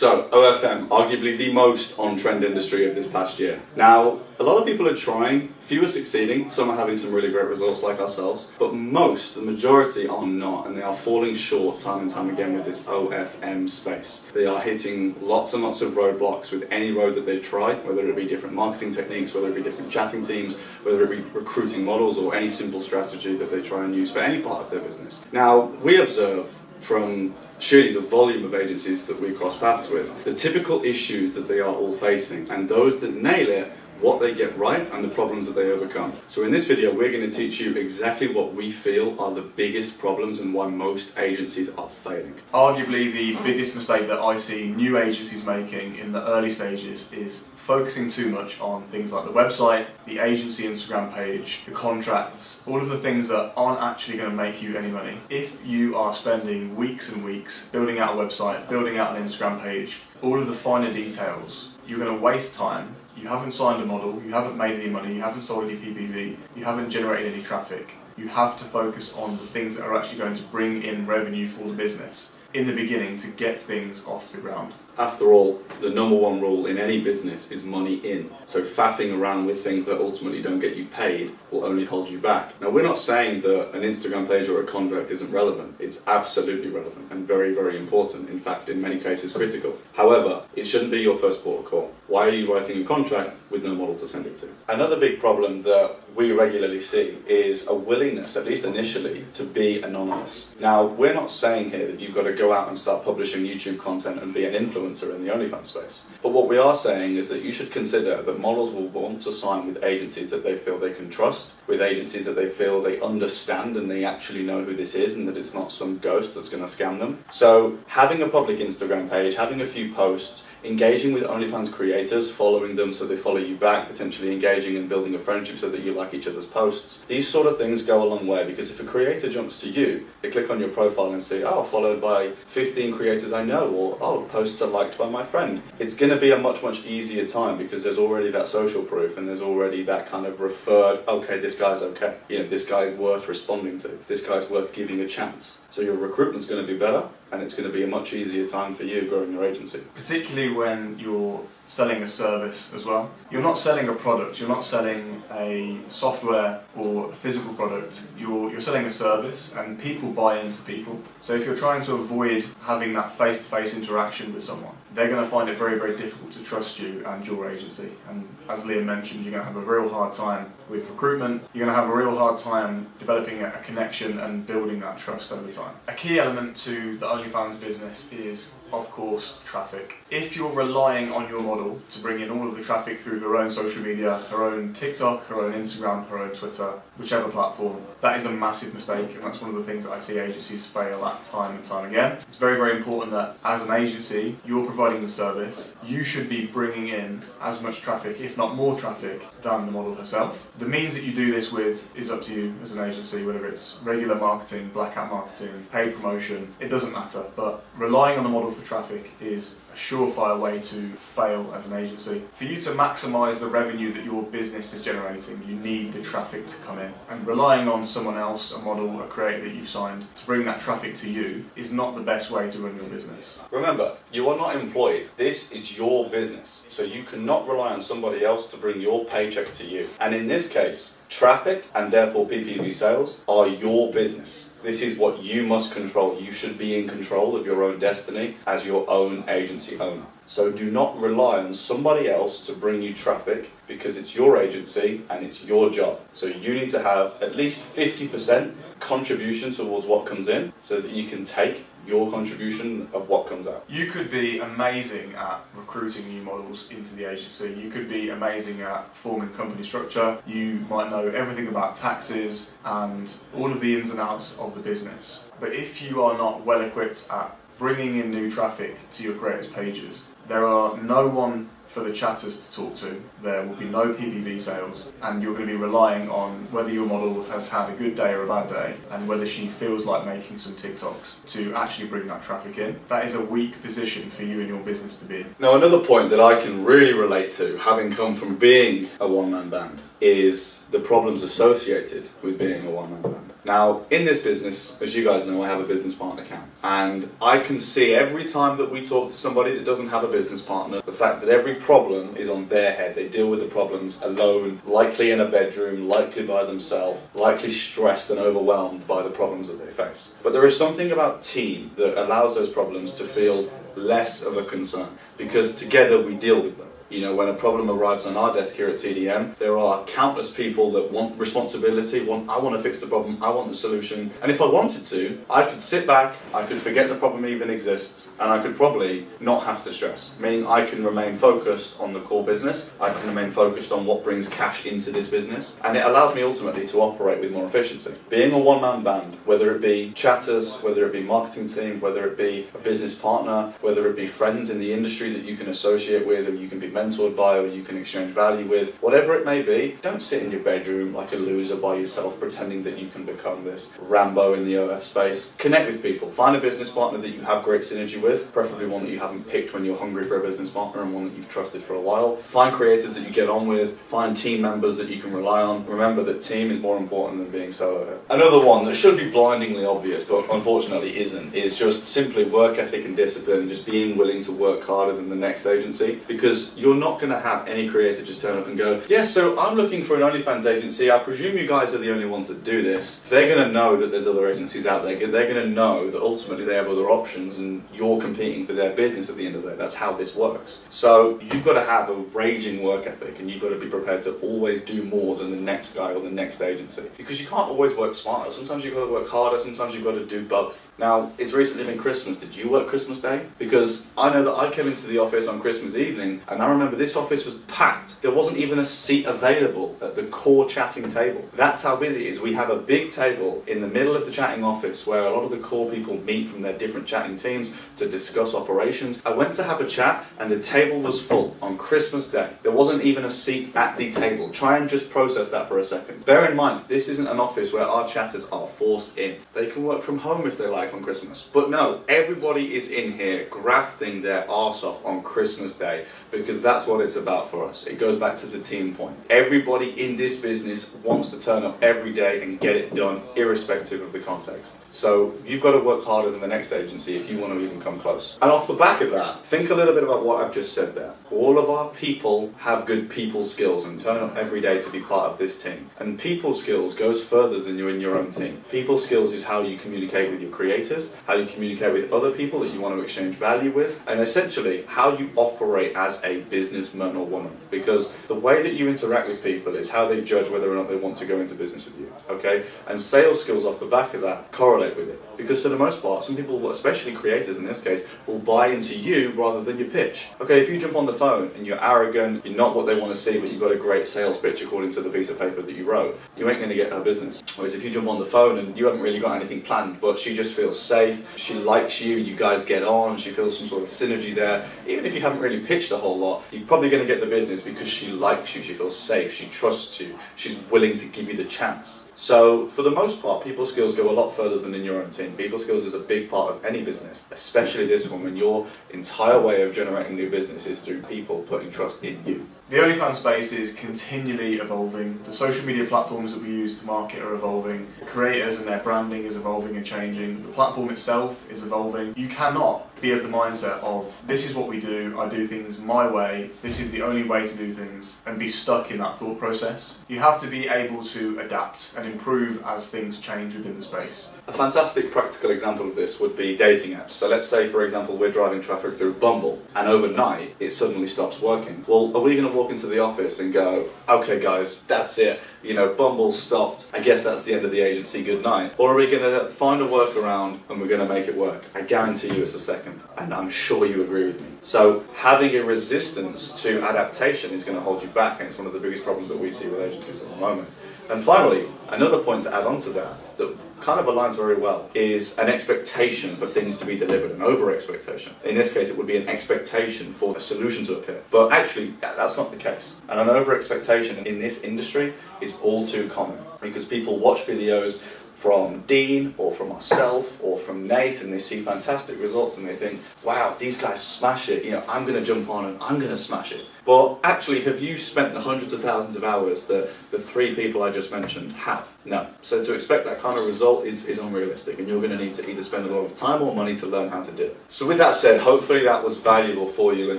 So, OFM, arguably the most on trend industry of this past year. Now, a lot of people are trying, few are succeeding, some are having some really great results like ourselves, but most, the majority are not, and they are falling short time and time again with this OFM space. They are hitting lots and lots of roadblocks with any road that they try, whether it be different marketing techniques, whether it be different chatting teams, whether it be recruiting models, or any simple strategy that they try and use for any part of their business. Now, we observe from surely the volume of agencies that we cross paths with, the typical issues that they are all facing, and those that nail it what they get right and the problems that they overcome. So in this video we're going to teach you exactly what we feel are the biggest problems and why most agencies are failing. Arguably the biggest mistake that I see new agencies making in the early stages is focusing too much on things like the website, the agency Instagram page, the contracts, all of the things that aren't actually going to make you any money. If you are spending weeks and weeks building out a website, building out an Instagram page, all of the finer details, you're going to waste time you haven't signed a model, you haven't made any money, you haven't sold any PPV, you haven't generated any traffic. You have to focus on the things that are actually going to bring in revenue for the business in the beginning to get things off the ground. After all, the number one rule in any business is money in. So faffing around with things that ultimately don't get you paid will only hold you back. Now we're not saying that an Instagram page or a contract isn't relevant. It's absolutely relevant and very, very important. In fact, in many cases critical. However, it shouldn't be your first port of call. Why are you writing a contract with no model to send it to? Another big problem that we regularly see is a willingness, at least initially, to be anonymous. Now, we're not saying here that you've got to go out and start publishing YouTube content and be an influencer in the OnlyFans space. But what we are saying is that you should consider that models will want to sign with agencies that they feel they can trust, with agencies that they feel they understand and they actually know who this is and that it's not some ghost that's going to scam them. So, having a public Instagram page, having a few posts, engaging with OnlyFans creators, following them so they follow you back, potentially engaging and building a friendship so that you like each other's posts. These sort of things go a long way because if a creator jumps to you, they click on your profile and say, oh, followed by 15 creators I know, or oh, posts are liked by my friend. It's going to be a much, much easier time because there's already that social proof and there's already that kind of referred, okay, this guy's okay. You know, this guy's worth responding to. This guy's worth giving a chance. So your recruitment's going to be better and it's going to be a much easier time for you growing your agency. Particularly when you're selling a service as well. You're not selling a product, you're not selling a software or a physical product, you're, you're selling a service and people buy into people. So if you're trying to avoid having that face-to-face -face interaction with someone, they're going to find it very, very difficult to trust you and your agency. And as Liam mentioned, you're going to have a real hard time with recruitment, you're going to have a real hard time developing a connection and building that trust over time. A key element to the OnlyFans business is, of course, traffic. If you're relying on your model to bring in all of the traffic through her own social media, her own TikTok, her own Instagram, her own Twitter, whichever platform, that is a massive mistake and that's one of the things that I see agencies fail at time and time again. It's very, very important that as an agency, you're providing the service, you should be bringing in as much traffic, if not more traffic, than the model herself. The means that you do this with is up to you as an agency, whether it's regular marketing, black hat marketing, paid promotion, it doesn't matter. But relying on the model for traffic is a surefire way to fail as an agency. For you to maximise the revenue that your business is generating, you need the traffic to come in. And relying on someone else, a model, a creator that you've signed, to bring that traffic to you is not the best way to run your business. Remember, you are not employed. This is your business. So you cannot rely on somebody else to bring your paycheck to you. And in this case, traffic and therefore PPV sales are your business. This is what you must control. You should be in control of your own destiny as your own agency owner. So do not rely on somebody else to bring you traffic because it's your agency and it's your job. So you need to have at least 50% contribution towards what comes in so that you can take your contribution of what comes out. You could be amazing at recruiting new models into the agency. You could be amazing at forming company structure. You might know everything about taxes and all of the ins and outs of the business. But if you are not well equipped at bringing in new traffic to your creators pages, there are no one for the chatters to talk to. There will be no PPV sales, and you're going to be relying on whether your model has had a good day or a bad day, and whether she feels like making some TikToks to actually bring that traffic in. That is a weak position for you and your business to be in. Now, another point that I can really relate to, having come from being a one man band, is the problems associated with being a one man band. Now, in this business, as you guys know, I have a business partner account. And I can see every time that we talk to somebody that doesn't have a business partner, the fact that every problem is on their head. They deal with the problems alone, likely in a bedroom, likely by themselves, likely stressed and overwhelmed by the problems that they face. But there is something about team that allows those problems to feel less of a concern because together we deal with them. You know, when a problem arrives on our desk here at TDM, there are countless people that want responsibility, want I want to fix the problem, I want the solution. And if I wanted to, I could sit back, I could forget the problem even exists, and I could probably not have to stress. Meaning I can remain focused on the core business, I can remain focused on what brings cash into this business, and it allows me ultimately to operate with more efficiency. Being a one-man band, whether it be chatters, whether it be marketing team, whether it be a business partner, whether it be friends in the industry that you can associate with or you can be mentored by or you can exchange value with, whatever it may be, don't sit in your bedroom like a loser by yourself pretending that you can become this Rambo in the OF space. Connect with people. Find a business partner that you have great synergy with, preferably one that you haven't picked when you're hungry for a business partner and one that you've trusted for a while. Find creators that you get on with, find team members that you can rely on. Remember that team is more important than being solo. Another one that should be blindingly obvious, but unfortunately isn't, is just simply work ethic and discipline and just being willing to work harder than the next agency because you're not going to have any creator just turn up and go, yeah, so I'm looking for an OnlyFans agency. I presume you guys are the only ones that do this. They're going to know that there's other agencies out there. They're going to know that ultimately they have other options and you're competing for their business at the end of the day. That's how this works. So you've got to have a raging work ethic and you've got to be prepared to always do more than the next guy or the next agency because you can't always work smarter. Sometimes you've got to work harder, sometimes you've got to do both. Now, it's recently been Christmas. Did you work Christmas Day? Because I know that I came into the office on Christmas evening and I remember this office was packed. There wasn't even a seat available at the core chatting table. That's how busy it is. We have a big table in the middle of the chatting office where a lot of the core people meet from their different chatting teams to discuss operations. I went to have a chat and the table was full on Christmas Day. There wasn't even a seat at the table. Try and just process that for a second. Bear in mind, this isn't an office where our chatters are forced in. They can work from home if they like on Christmas. But no, everybody is in here grafting their arse off on Christmas Day because that's what it's about for us. It goes back to the team point. Everybody in this business wants to turn up every day and get it done, irrespective of the context. So you've got to work harder than the next agency if you want to even come close. And off the back of that, think a little bit about what I've just said there. All of our people have good people skills and turn up every day to be part of this team. And people skills goes further than you're in your own team. People skills is how you communicate with your creators, how you communicate with other people that you want to exchange value with, and essentially how you operate as a businessman or woman. Because the way that you interact with people is how they judge whether or not they want to go into business with you. Okay? And sales skills off the back of that correlate with it. Because for the most part, some people, especially creators in this case, will buy into you rather than your pitch. Okay, if you jump on the phone and you're arrogant, you're not what they want to see, but you've got a great sales pitch according to the piece of paper that you wrote, you ain't going to get her business. Whereas if you jump on the phone and you haven't really got anything planned, but she just feels safe, she likes you, you guys get on, she feels some sort of synergy there, even if you haven't really pitched a whole lot, you're probably going to get the business because she likes you, she feels safe, she trusts you, she's willing to give you the chance. So, for the most part, people skills go a lot further than in your own team. People skills is a big part of any business, especially this one when your entire way of generating new business is through people putting trust in you. The OnlyFans space is continually evolving. The social media platforms that we use to market are evolving. Creators and their branding is evolving and changing. The platform itself is evolving. You cannot be of the mindset of this is what we do, I do things my way, this is the only way to do things, and be stuck in that thought process. You have to be able to adapt and improve as things change within the space. A fantastic practical example of this would be dating apps. So let's say, for example, we're driving traffic through Bumble, and overnight it suddenly stops working. Well, are we going to walk into the office and go, okay, guys, that's it? You know, Bumble stopped. I guess that's the end of the agency. Good night. Or are we going to find a workaround and we're going to make it work? I guarantee you it's the second, and I'm sure you agree with me. So having a resistance to adaptation is going to hold you back, and it's one of the biggest problems that we see with agencies at the moment. And finally, another point to add on to that, that kind of aligns very well, is an expectation for things to be delivered, an over expectation. In this case, it would be an expectation for a solution to appear. But actually, that's not the case. And an over expectation in this industry is all too common because people watch videos from Dean or from myself or from Nathan, they see fantastic results and they think, wow, these guys smash it, you know, I'm going to jump on and I'm going to smash it. But actually, have you spent the hundreds of thousands of hours that the three people I just mentioned have? No. So to expect that kind of result is, is unrealistic, and you're going to need to either spend a lot of time or money to learn how to do it. So with that said, hopefully that was valuable for you, and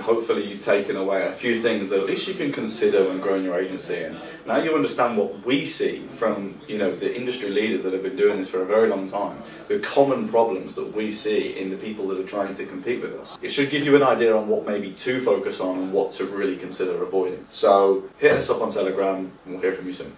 hopefully you've taken away a few things that at least you can consider when growing your agency. And now you understand what we see from you know the industry leaders that have been doing this for a very long time, the common problems that we see in the people that are trying to compete with us. It should give you an idea on what maybe to focus on and what to really consider avoiding. So hit us up on Telegram, and we'll hear from you soon.